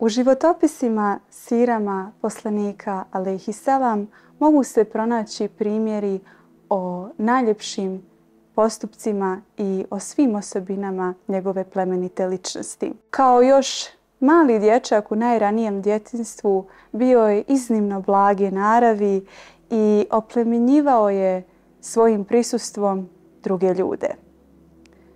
U životopisima sirama poslanika alejhiselam mogu se pronaći primjeri o najljepšim postupcima i o svim osobinama njegove plemenite ličnosti. Kao još mali dječak u najranijem djetinstvu bio je iznimno blage naravi i oplemenjivao je svojim prisustvom druge ljude.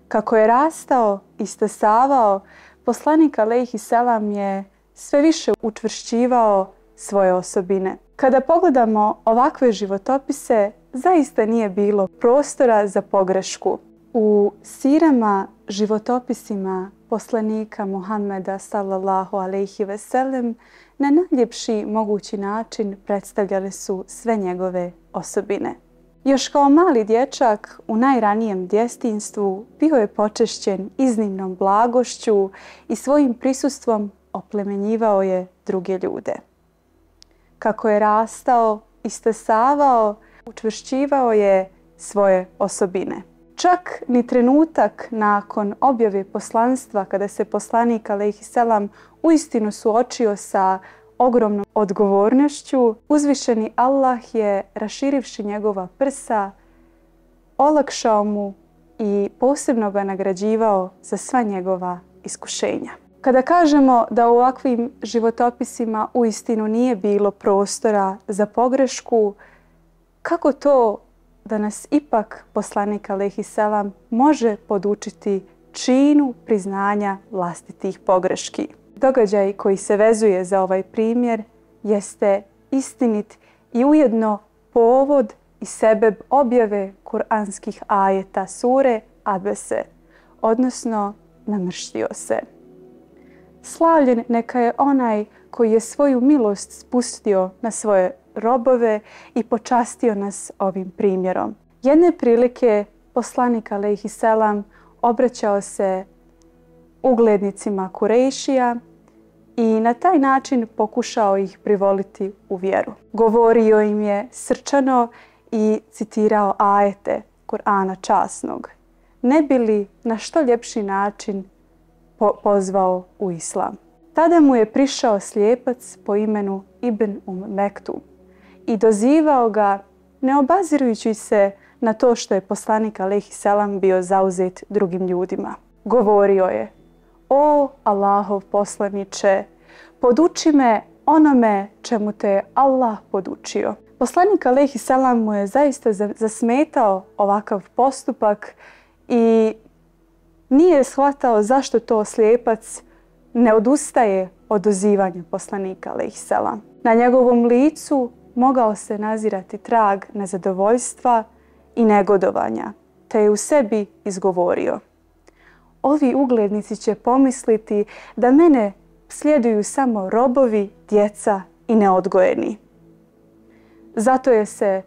Kako je rastao i stasavao, poslanik Aleyhi Selam je sve više učvršćivao svoje osobine. Kada pogledamo ovakve životopise, zaista nije bilo prostora za pogrešku. U sirama, životopisima poslanika Muhammeda sallallahu alaihi ve sellem na najljepši mogući način predstavljale su sve njegove osobine. Još kao mali dječak u najranijem djestinstvu bio je počešćen iznimnom blagošću i svojim prisustvom oplemenjivao je druge ljude. Kako je rastao, istesavao, učvršćivao je svoje osobine. Čak ni trenutak nakon objave poslanstva, kada se poslanik Alehi Selam uistinu suočio sa ogromnom odgovornošću, uzvišeni Allah je, raširivši njegova prsa, olakšao mu i posebno ga nagrađivao za sva njegova iskušenja. Kada kažemo da u ovakvim životopisima u istinu nije bilo prostora za pogrešku, kako to da nas ipak poslanik Alehi Selam može podučiti činu priznanja vlastitih pogreški? Događaj koji se vezuje za ovaj primjer jeste istinit i ujedno povod i sebeb objave kuranskih ajeta sure Abese, odnosno namrštio se. Slavljen neka je onaj koji je svoju milost spustio na svoje robove i počastio nas ovim primjerom. Jedne prilike poslanik Aleyhi Selam obraćao se uglednicima Kurejšija i na taj način pokušao ih privoliti u vjeru. Govorio im je srčano i citirao ajete Kur'ana časnog. Ne bili na što ljepši način po pozvao u islam. Tada mu je prišao slijepac po imenu Ibn Um Mektum i dozivao ga ne obazirujući se na to što je poslanik Alehi Selam bio zauzet drugim ljudima. Govorio je, o Allahov poslaniće, poduči me onome čemu te je Allah podučio. Poslanik Alehi Selam mu je zaista zasmetao ovakav postupak i nije shvatao zašto to slijepac ne odustaje od dozivanja poslanika Lejsela. Na njegovom licu mogao se nazirati trag nezadovoljstva i negodovanja, te je u sebi izgovorio. Ovi uglednici će pomisliti da mene slijeduju samo robovi, djeca i neodgojeni. Zato je se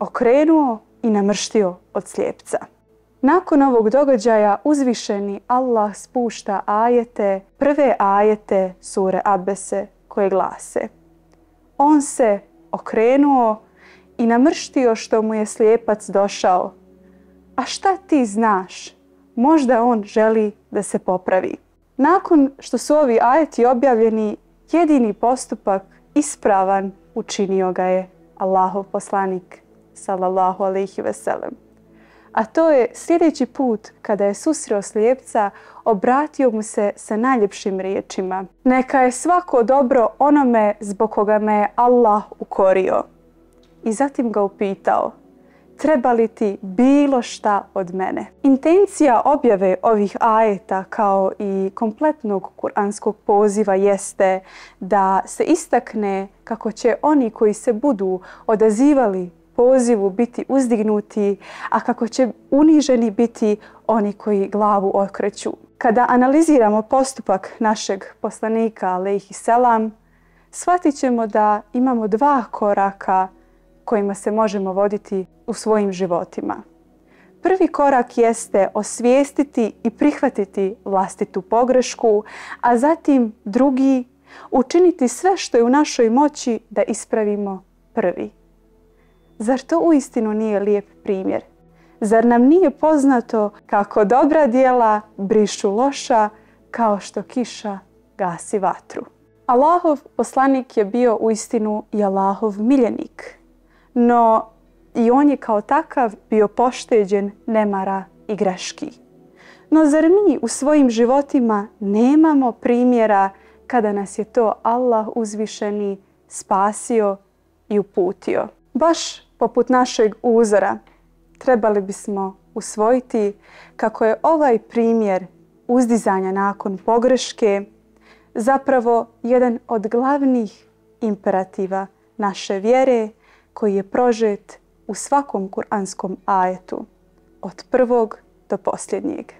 okrenuo i namrštio od slijepca. Nakon ovog događaja uzvišeni Allah spušta ajete, prve ajete sure Abese koje glase. On se okrenuo i namrštio što mu je slijepac došao. A šta ti znaš? Možda on želi da se popravi. Nakon što su ovi ajeti objavljeni, jedini postupak ispravan učinio ga je Allahov poslanik sallallahu alaihi veselem. A to je sljedeći put kada je susreo slijepca, obratio mu se sa najljepšim riječima. Neka je svako dobro onome zbog koga me je Allah ukorio. I zatim ga upitao, treba li ti bilo šta od mene? Intencija objave ovih ajeta kao i kompletnog kuranskog poziva jeste da se istakne kako će oni koji se budu odazivali pozivu biti uzdignuti, a kako će uniženi biti oni koji glavu okreću. Kada analiziramo postupak našeg poslanika, alaihi selam, shvatit ćemo da imamo dva koraka kojima se možemo voditi u svojim životima. Prvi korak jeste osvijestiti i prihvatiti vlastitu pogrešku, a zatim drugi učiniti sve što je u našoj moći da ispravimo prvi. Zar to uistinu nije lijep primjer? Zar nam nije poznato kako dobra dijela brišu loša kao što kiša gasi vatru? Allahov poslanik je bio u istinu i Allahov miljenik. No i on je kao takav bio pošteđen nemara i greški. No zar mi u svojim životima nemamo primjera kada nas je to Allah uzvišeni spasio i uputio? Baš poput našeg uzora trebali bismo usvojiti kako je ovaj primjer uzdizanja nakon pogreške zapravo jedan od glavnih imperativa naše vjere koji je prožet u svakom kuranskom ajetu od prvog do posljednjeg.